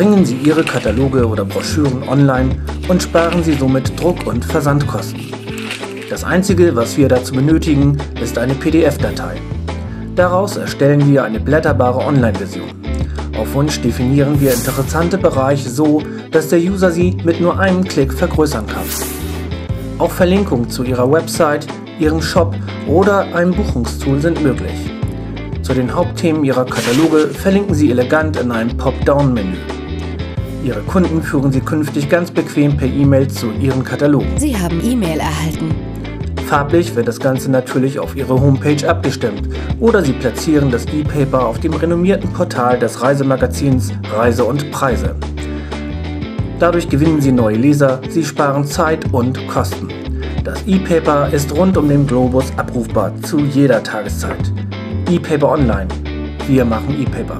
Bringen Sie Ihre Kataloge oder Broschüren online und sparen Sie somit Druck- und Versandkosten. Das Einzige, was wir dazu benötigen, ist eine PDF-Datei. Daraus erstellen wir eine blätterbare Online-Version. Auf Wunsch definieren wir interessante Bereiche so, dass der User sie mit nur einem Klick vergrößern kann. Auch Verlinkungen zu Ihrer Website, Ihrem Shop oder einem Buchungstool sind möglich. Zu den Hauptthemen Ihrer Kataloge verlinken Sie elegant in einem Pop-Down-Menü. Ihre Kunden führen Sie künftig ganz bequem per E-Mail zu Ihren Katalogen. Sie haben E-Mail erhalten. Farblich wird das Ganze natürlich auf Ihre Homepage abgestimmt oder Sie platzieren das E-Paper auf dem renommierten Portal des Reisemagazins Reise und Preise. Dadurch gewinnen Sie neue Leser, Sie sparen Zeit und Kosten. Das E-Paper ist rund um den Globus abrufbar zu jeder Tageszeit. E-Paper Online. Wir machen E-Paper.